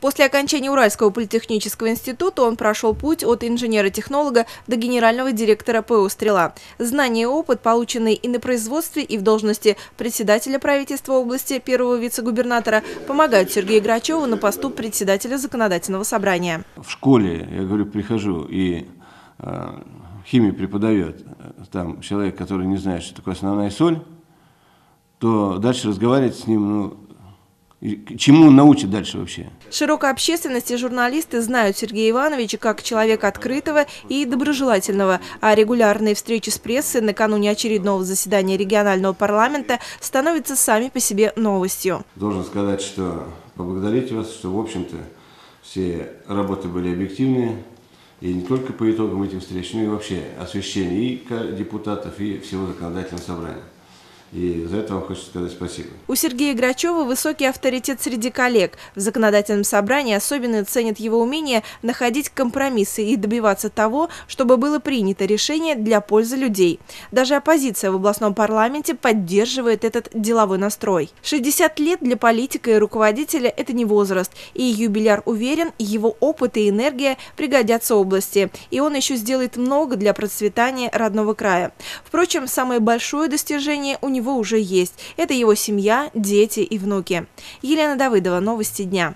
После окончания Уральского политехнического института он прошел путь от инженера-технолога до генерального директора ПО «Стрела». Знания и опыт, полученные и на производстве, и в должности председателя правительства области, первого вице-губернатора, помогают Сергею Грачеву на посту председателя законодательного собрания. В школе, я говорю, прихожу и э, химию преподает там человек, который не знает, что такое основная соль, то дальше разговаривать с ним, ну, чему научит дальше вообще? Широкая общественность и журналисты знают Сергея Ивановича как человека открытого и доброжелательного, а регулярные встречи с прессой накануне очередного заседания регионального парламента становятся сами по себе новостью. Должен сказать, что поблагодарить вас, что, в общем-то, все работы были объективные, и не только по итогам этих встреч, но и вообще освещение и депутатов, и всего законодательного собрания. И за это вам хочется сказать спасибо. У Сергея Грачева высокий авторитет среди коллег. В законодательном собрании особенно ценят его умение находить компромиссы и добиваться того, чтобы было принято решение для пользы людей. Даже оппозиция в областном парламенте поддерживает этот деловой настрой. 60 лет для политика и руководителя – это не возраст. И юбиляр уверен, его опыт и энергия пригодятся области. И он еще сделает много для процветания родного края. Впрочем, самое большое достижение у него него уже есть. Это его семья, дети и внуки. Елена Давыдова, Новости дня.